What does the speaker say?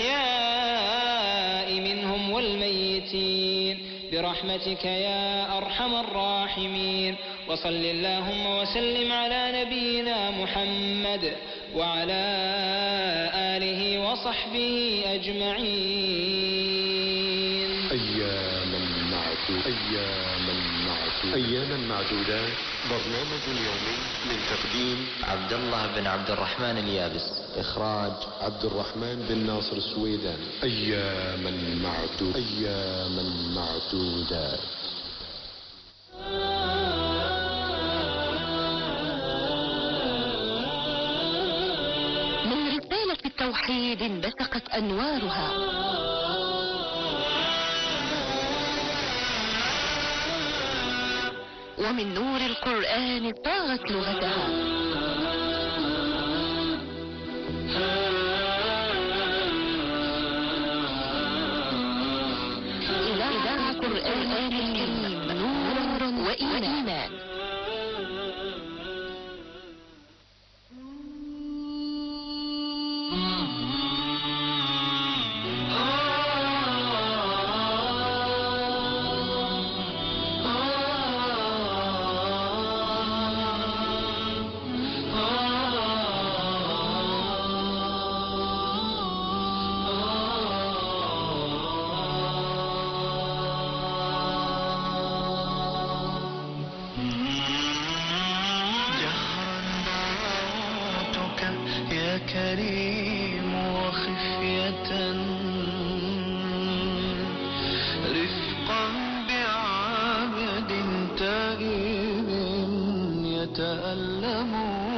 الأحياء منهم والميتين. برحمتك يا أرحم الراحمين. وصل اللهم وسلم على نبينا محمد وعلى آله وصحبه أجمعين. أياما معدودة أياما أياما معدودات. برنامج يومي من تقديم عبد الله بن عبد الرحمن اليابس. إخراج عبد الرحمن بن ناصر السويدان أياما معدودة أياما معدودات. من رسالة التوحيد انبثقت أنوارها. ومن نور القرآن طاغت لغتها. إذاعة القرآن الكريم نور وإيمان. كريم وخفية. رفقا بعبد تائب يتألمون